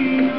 see